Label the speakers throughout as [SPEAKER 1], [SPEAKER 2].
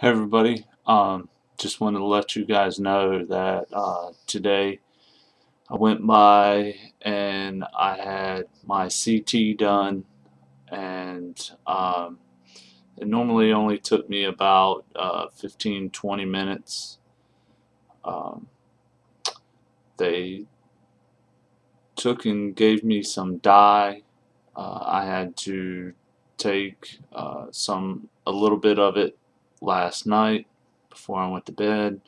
[SPEAKER 1] Hey everybody, um, just wanted to let you guys know that uh, today I went by and I had my CT done and um, it normally only took me about 15-20 uh, minutes. Um, they took and gave me some dye. Uh, I had to take uh, some a little bit of it last night before I went to bed.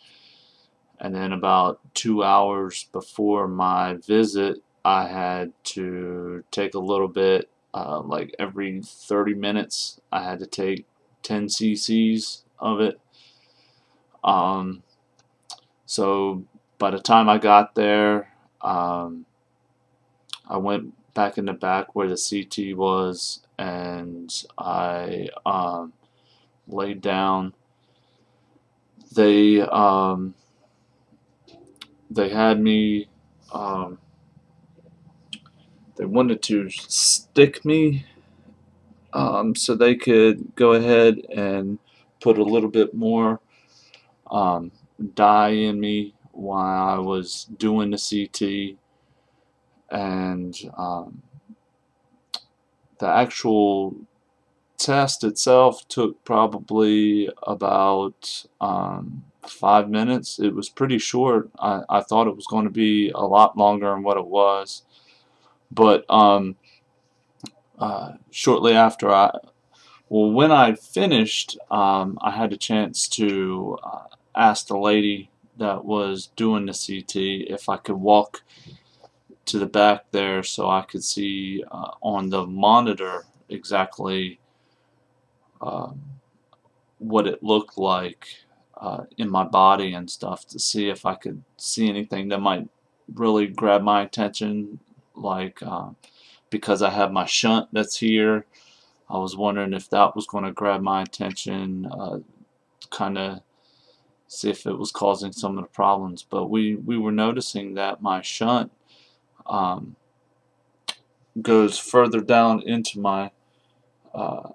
[SPEAKER 1] And then about two hours before my visit, I had to take a little bit, uh, like every 30 minutes, I had to take 10 cc's of it. Um, so by the time I got there, um, I went back in the back where the CT was and I um, laid down. They um, they had me. Um, they wanted to stick me um, so they could go ahead and put a little bit more um, dye in me while I was doing the CT and um, the actual test itself took probably about um, five minutes. It was pretty short. I, I thought it was going to be a lot longer than what it was. But um, uh, shortly after I, well, when I finished, um, I had a chance to uh, ask the lady that was doing the CT if I could walk to the back there so I could see uh, on the monitor exactly um, what it looked like uh, in my body and stuff to see if I could see anything that might really grab my attention like uh, because I have my shunt that's here I was wondering if that was going to grab my attention uh, kind of see if it was causing some of the problems but we we were noticing that my shunt um, goes further down into my uh,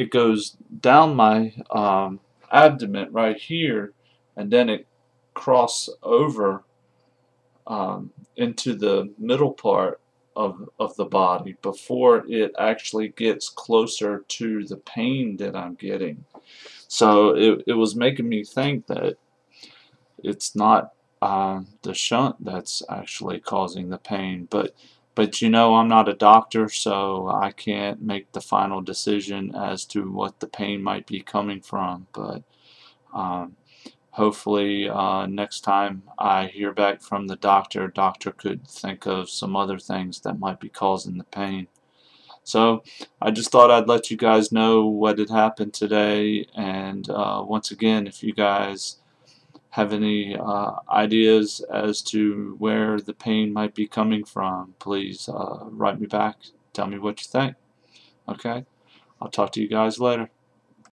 [SPEAKER 1] it goes down my um, abdomen right here and then it cross over um, into the middle part of, of the body before it actually gets closer to the pain that I'm getting. So it, it was making me think that it's not uh, the shunt that's actually causing the pain. But but you know, I'm not a doctor, so I can't make the final decision as to what the pain might be coming from. But um, hopefully, uh, next time I hear back from the doctor, doctor could think of some other things that might be causing the pain. So I just thought I'd let you guys know what had happened today. And uh, once again, if you guys have any uh, ideas as to where the pain might be coming from, please uh, write me back. Tell me what you think. Okay? I'll talk to you guys later.